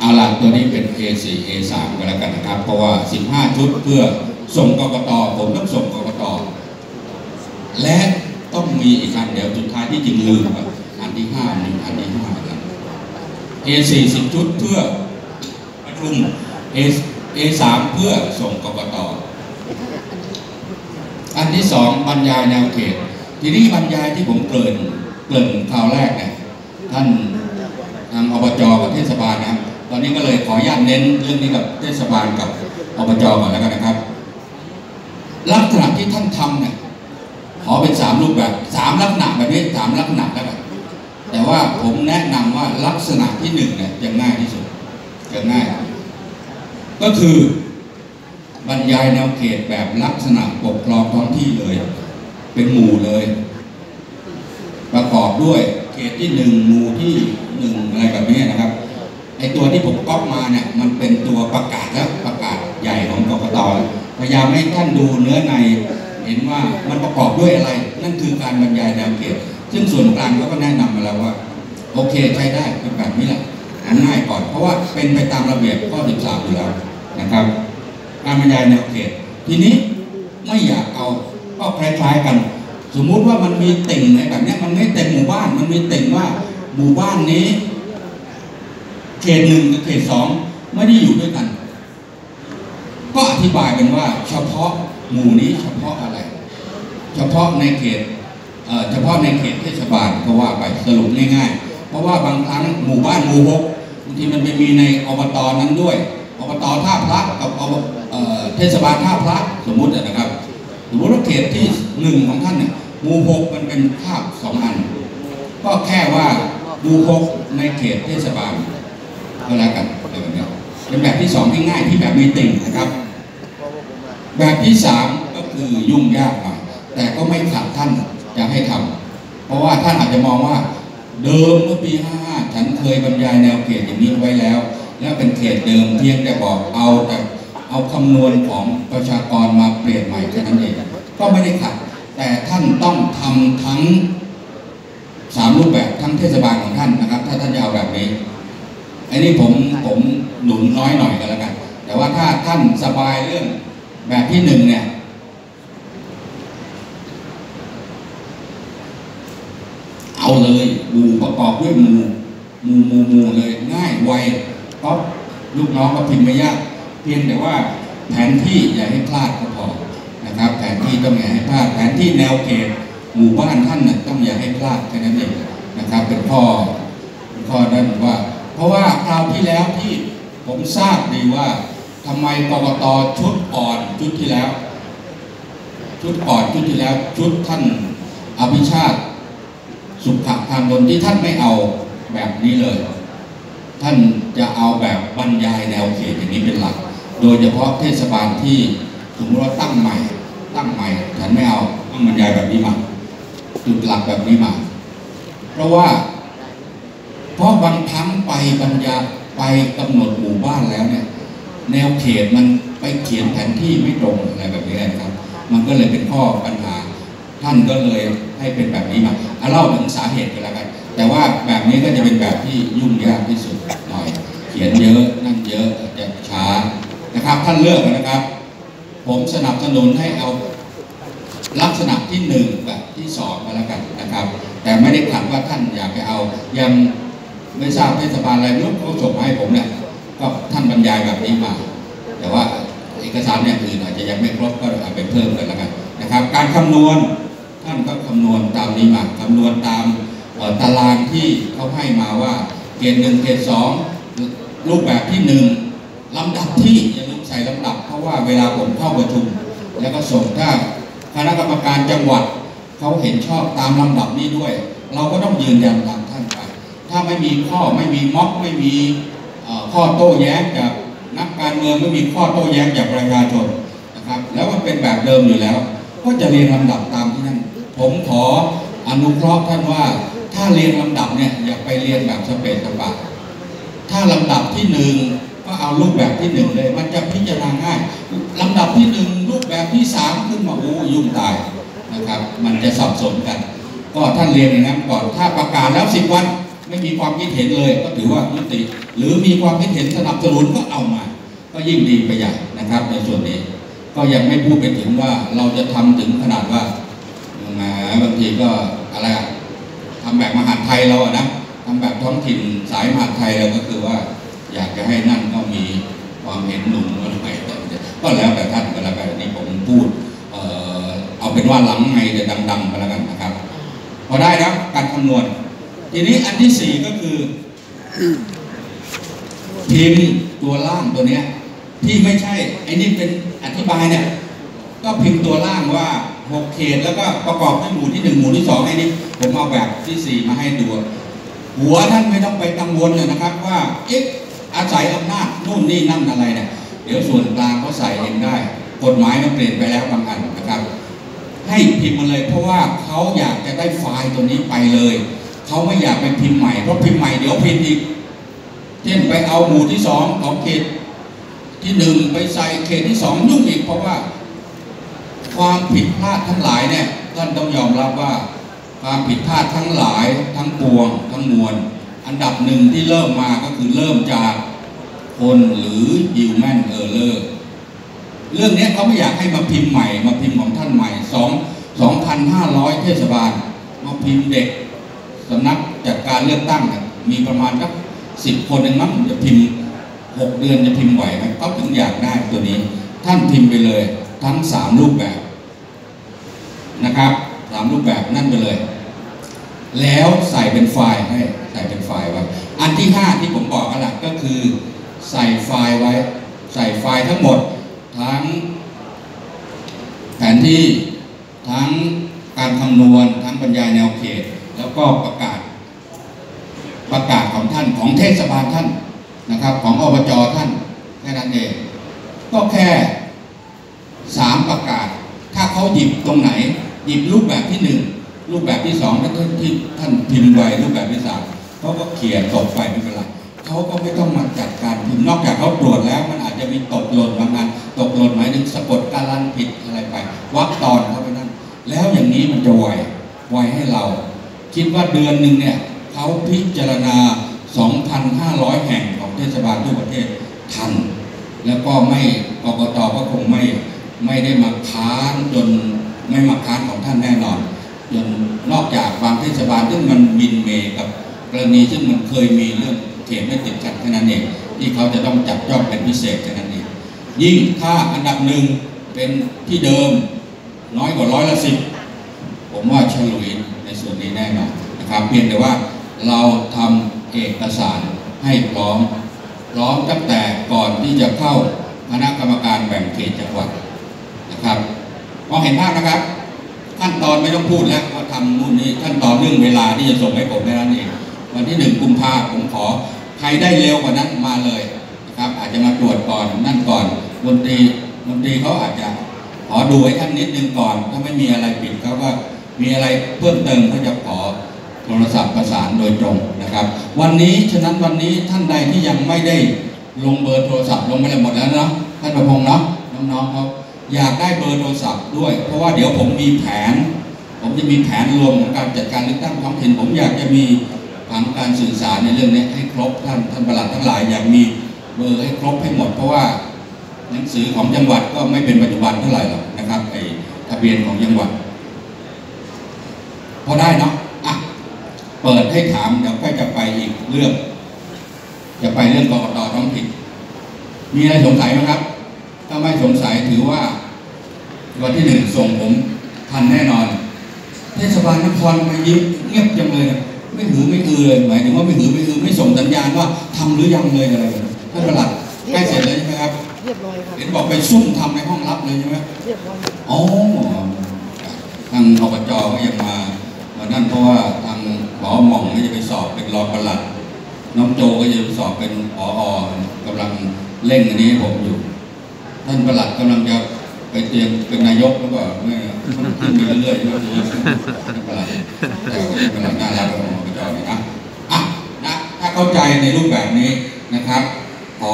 เอาล่ะตัวนี้เป็น A4 A3 ก็แล้วกันนะครับ เพราะว่า 15 ชุดเพื่อส่งกกตผมต้องส่งกกตและต้องมีอีกอันเดี๋ยวสุดท้ายที่จริงลืมอันที่5นี่อันที่5นะ A4 10 ชุดเพื่อประชุม A A3 เพื่อส่งกกตอันที่สองบรรยายแนวเขต ทีนี้บรรยายที่ผมเกริ่นเกริ่นคราวแรกเนี่ยท่านทางอบจกับเทศบาลนะครับ ตอนนี้ก็เลยขออนุญาตเน้นเรื่องนี้กับเทศบาลกับอบจก่อนแล้วกันนะครับ ลักษณะที่ท่านทำเนี่ยขอเป็นสามรูปแบบสามลักษณะแบบนี้สามลักษณะแล้วกันแต่ว่าผมแนะนำว่าลักษณะที่หนึ่งเนี่ยจะง่ายที่สุดจะง่าย ก็คือบรรยายแนวเขตแบบลักษณะปกครองท้องที่เลย เป็นหมู่เลย ประกอบด้วยเขตที่หนึ่งหมู่ที่หนึ่งอะไรแบบนี้นะครับ ไอตัวที่ผมก๊อปมาเนี่ยมันเป็นตัวประกาศแล้วประกาศใหญ่ของกรกตพยายามให้ท่านดูเนื้อในเห็นว่ามันประกอบด้วยอะไร นั่นคือการบรรยายแนวเขตซึ่งส่วนกลางเขาก็แนะนำมาแล้วว่า โอเคใช้ได้เป็นแบบนี้แหละอันง่ายก่อนเพราะว่าเป็นไปตามระเบียบข้อ 13 อยู่แล้วนะครับ การบรรยายแนวเขต ทีนี้ไม่อยากเอาก็คล้ายๆกัน สมมุติว่ามันมีติ่งอะไรแบบนี้มันไม่เต็มหมู่บ้านมันมีติ่งว่าหมู่บ้านนี้ เขตหนึ่งกับเขตสองไม่ได้อยู่ด้วยกัน ก็อธิบายเป็นว่า เฉพาะหมู่นี้เฉพาะอะไร เฉพาะในเขตเฉพาะในเขตเทศบาลก็ว่าไปสรุปง่ายๆ เพราะว่าบางครั้งหมู่บ้านหมู่หกบางทีมันไปมีในอบตนั้นด้วยอบตท่าพระกับเอ่อเทศบาลท่าพระสมมุตินะครับสมมติว่าเขตที่หนึ่งของท่านเนี่ยหมู่หกมันเป็นภาพสองอัน ก็แค่ว่าหมู่หกในเขตเทศบาล ก็แล้วกันอะไรแบบนี้เป็นแบบที่สองที่ง่ายที่แบบมีติ่งนะครับ แบบที่สามก็คือยุ่งยากหน่อยแต่ก็ไม่ขัดท่านจะให้ทำเพราะว่าท่านอาจจะมองว่า เดิมเมื่อปี 55 ฉันเคยบรรยายแนวเขตอย่างนี้ไว้แล้ว แล้วเป็นเขตเดิมเพียงแต่บอกเอาแต่เอาคำนวณของประชากรมาเปลี่ยนใหม่แค่นั้นเองก็ไม่ได้ขัด แต่ท่านต้องทำทั้งสามรูปแบบทั้งเทศบาลของท่านนะครับ ถ้าท่านจะเอาแบบนี้ อันนี้ผมผมหนุนน้อยหน่อยก็แล้วกัน แต่ว่าถ้าท่านสบายเรื่องแบบที่หนึ่งเนี่ย เอาเลยหมู่ประกอบด้วยหมู่หมู่หมู่หมู่เลยง่ายไวก็ลูกน้องก็พิมพ์ไม่ยาก เพียงแต่ว่าแผนที่อย่าให้พลาดก็พอนะครับ แผนที่ต้องอย่าให้พลาด แผนที่แนวเขตหมู่บ้านท่านน่ะต้องอย่าให้พลาดแค่นั้นเองนะครับ เป็นข้อเป็นข้อนั้นว่า เพราะว่าคราวที่แล้วที่ผมทราบดีว่าทำไมกรกตชุดก่อนชุดที่แล้ว ชุดก่อนชุดที่แล้ว ชุดท่านอภิชาติ สุขทางบนที่ท่านไม่เอาแบบนี้เลย ท่านจะเอาแบบบรรยายแนวเขตอย่างนี้เป็นหลัก โดยเฉพาะเทศบาลที่สมมติว่าตั้งใหม่ ตั้งใหม่ฉันไม่เอาต้องบรรยายแบบนี้มาจุดหลักแบบนี้มา เพราะว่า เพราะบางครั้งไปบรรยาไปกำหนดหมู่บ้านแล้วเนี่ย แนวเขตมันไปเขียนแผนที่ไม่ตรงอะไรแบบนี้นะครับ มันก็เลยเป็นข้อปัญหา ท่านก็เลยให้เป็นแบบนี้มาเอาเล่าถึงสาเหตุกันแล้วกัน แต่ว่าแบบนี้ก็จะเป็นแบบที่ยุ่งยากที่สุดหน่อย เขียนเยอะนั่นเยอะจะช้านะครับ ท่านเลือกนะครับ ผมสนับสนุนให้เอาลักษณะที่หนึ่งแบบที่สองก็แล้วกันนะครับ แต่ไม่ได้ขัดว่าท่านอยากจะเอายัง ไม่ทราบเทศบาลอะไรไม่รู้เขาส่งมาให้ผมเนี่ยก็ท่านบรรยายแบบนี้มา แต่ว่าเอกสารอย่างอื่นอาจจะยังไม่ครบก็เอาไปเพิ่มกันแล้วกันนะครับ การคำนวณท่านก็คำนวณตามนี้มาคำนวณตามตารางที่เขาให้มาว่าเกณฑ์หนึ่งเกณฑ์สองรูปแบบที่หนึ่งลำดับที่อย่าลืมใส่ลำดับ เพราะว่าเวลาผมเข้าประชุม แล้วก็ส่งถ้าคณะกรรมการจังหวัดเขาเห็นชอบตามลำดับนี้ด้วย เราก็ต้องยืนยันตาม ถ้าไม่มีข้อไม่มีม็อกไม่มีข้อโต้แย้งจากนักการเมืองไม่มีข้อโต้แย้งจากประชาชนนะครับ แล้วมันเป็นแบบเดิมอยู่แล้ว ก็จะเรียงลำดับตามที่นั่นผมขออนุเคราะห์ท่านว่า ถ้าเรียงลำดับเนี่ยอย่าไปเรียนแบบสเปซสปะถ้าลำดับที่หนึ่งก็เอารูปแบบที่หนึ่งเลย มันจะพิจารณาง่ายลำดับที่หนึ่งรูปแบบที่สามขึ้นมาโอ้ยุ่งตายนะครับ มันจะสับสนกัน ก็ท่านเรียนอย่างนั้นก่อนถ้าประกาศแล้วสิบวัน ไม่มีความคิดเห็นเลยก็ถือว่ายุติ หรือมีความคิดเห็นสนับสนุนก็เอามา ก็ยิ่งดีไปใหญ่นะครับ ในส่วนนี้ ก็ยังไม่พูดไปถึงว่าเราจะทำถึงขนาดว่าบางทีก็อะไรอะทำแบบมหาไทยเราอะนะทำแบบท้องถิ่นสายมหาไทยเราก็คือว่า อยากจะให้นั่นก็มีความเห็นหนุ่มอะไรแต่ก็แล้วแต่ท่านก็แล้วกันอันนี้ผมพูดเอ่อเอาเป็นว่าหลังไงจะดังๆก็แล้วกันนะครับ พอได้แล้วการคำนวณ ทีนี้อันที่สี่ก็คือพิมพ์ตัวล่างตัวเนี้ย ที่ไม่ใช่ไอ้นี่เป็นอธิบายเนี่ย ก็พิมพ์ตัวล่างว่าหกเขตแล้วก็ประกอบด้วยหมู่ที่หนึ่งหมู่ที่สองไอ้นี่ผมเอาแบบที่สี่มาให้ดูหัวท่านไม่ต้องไปกังวลเลยนะครับ ว่าเอ๊ะอาศัยอำนาจนู่นนี่นั่นอะไรเนี่ยเดี๋ยวส่วนกลางเขาใส่เองได้ กฎหมายมันเปลี่ยนไปแล้วบางอันนะครับ ให้พิมพ์มาเลยเพราะว่าเขาอยากจะได้ไฟล์ตัวนี้ไปเลย เขาไม่อยากไปพิมพ์ใหม่เพราะพิมพ์ใหม่เดี๋ยวพิมพ์อีกเช่นไปเอาหมู่ที่สองของเขตที่หนึ่งไปใส่เขตที่สองยุ่งอีกเพราะว่า ความผิดพลาดทั้งหลายเนี่ยท่านต้องยอมรับว่า ความผิดพลาดทั้งหลายทั้งปวง ทั้งมวลอันดับหนึ่งที่เริ่มมาก็คือเริ่มจากคนหรือ human error เรื่องนี้เขาไม่อยากให้มาพิมพ์ใหม่ มาพิมพ์ของท่านใหม่สองสองพันห้าร้อยเทศบาล มาพิมพ์เด็ก สำนักจัดการเลือกตั้งเนี่ยมีประมาณสักสิบคนเองมั้งจะพิมพ์หกเดือนจะพิมพ์ไหวไหมเขาถึงอยากได้ตัวนี้ ท่านพิมพ์ไปเลยทั้งสามรูปแบบนะครับสามรูปแบบนั่นไปเลย แล้วใส่เป็นไฟล์ให้ใส่เป็นไฟล์ไว้ อันที่ห้าที่ผมบอกกันละก็คือ ใส่ไฟล์ไว้ ใส่ไฟล์ทั้งหมด ทั้ง แผนที่ทั้งการคำนวณทั้งบรรยายแนวเขต แล้วก็ประกาศประ บาลท่านนะครับ ของอบจท่านแค่นั้นเองก็แค่สามประกาศ ถ้าเขาหยิบตรงไหน หยิบรูปแบบที่หนึ่งรูปแบบที่สองแล้วก็ที่ท่านพิมพ์ไว้รูปแบบที่สามเขาก็เขียนตกไปไม่เป็นไรเขาก็ไม่ต้องมาจัดการพิมพ์นอกจากเขาตรวจแล้วมันอาจจะมีตกหล่นบางอันตกหล่นหมายถึงสะกดการันผิดอะไรไปวักตอนเขาไปนั่นแล้วอย่างนี้มันจะไวไวให้เรา คิดว่าเดือนหนึ่งเนี่ยเขาพิจารณา 2,500 แห่งของเทศบาลทั่วประเทศทัน แล้วก็ไม่กกตก็คงไม่ไม่ได้มาค้านจนไม่มาค้านของท่านแน่นอนจนนอกจากบางเทศบาลซึ่มันบินเมกับกรณีซึ่งมันเคยมีเรื่องเขตไม่ติดกันแค่นั้นเองที่เขาจะต้องจับจ้องเป็นพิเศษแค่นั้นเองยิ่งถ้าอันดับหนึ่งเป็นที่เดิมน้อยกว่าร้อยละสิบผมว่าฉลุยในส่วนนี้แน่นอนนะครับเพียงแต่ว่าเราทำ เอกสารให้พร้อมพร้อมตั้งแต่ก่อนที่จะเข้าคณะกรรมการแบ่งเขตจังหวัดนะครับมองเห็นภาพนะครับ ขั้นตอนไม่ต้องพูดแล้วว่าทำนู่นนี่ขั้นตอนเรื่องเวลาที่จะส่งให้ผมในนั้นเองวันที่หนึ่งกุมภาผมขอใครได้เร็วกว่านั้นมาเลยนะครับอาจจะมาตรวจก่อนนั่นก่อนมนตรีมนตรีเขาอาจจะขอดูให้ท่านนิดนึงก่อน ถ้าไม่มีอะไรผิดเขาก็มีอะไรเพิ่มเติมเขาจะขอ ทรศัพท์ประสานโดยตรงนะครับ วันนี้ฉะนั้นวันนี้ท่านใดที่ยังไม่ได้ลงเบอร์โทรศัพท์ลงไปเลยหมดแล้วเนาะท่านประพงษ์เนาะน้องๆเขาอยากได้เบอร์โทรศัพท์ด้วย เพราะว่าเดี๋ยวผมมีแผน ผมจะมีแผนรวมของการจัดการเลือกตั้งท้องถิ่นผมอยากจะมีผังการสื่อสารในเรื่องนี้ให้ครบท่านท่านประหลัดทั้งหลายอยากมีเบอร์ให้ครบให้หมด เพราะว่าหนังสือของจังหวัดก็ไม่เป็นปัจจุบันเท่าไหร่หรอกนะครับไอทะเบียนของจังหวัดพอได้เนาะ ปิดให้ถามเดี๋ยวก็จะไปอีกเรื่อง จะไปเรื่องกรกตท้องถิ่นมีอะไรสงสัยไหมครับ ถ้าไม่สงสัยถือว่า วันที่หนึ่งส่งผมทันแน่นอน เทศบาลนครมายิ้มเงียบจังเลยไม่หือไม่อือเลยหมายถึงว่าไม่หือไม่อือไม่ส่งสัญญาณว่าทำหรือยังเลยอะไรท่านประหลัดใกล้เสร็จแล้วใช่ไหมครับเรียบร้อยครับเห็นบอกไปซุ่มทำในห้องลับเลยใช่ไหมเรียบร้อยอ๋อทางอบจก็ยังมาวันนั้นเพราะว่าทาง หมอหม่องก็จะไปสอบเป็นรองประหลัด น้องโจก็จะไปสอบเป็นผออกำลังเร่งอันนี้ผมอยู่ ท่านประหลัดกำลังจะไปเตรียมเป็นนายกหรือเปล่าไม่ขึ้นไปเรื่อยๆใช่ไหมท่านปลัดแต่ปลัดน่ารักของอบจนี่นะอะนะถ้าเข้าใจในรูปแบบนี้นะครับ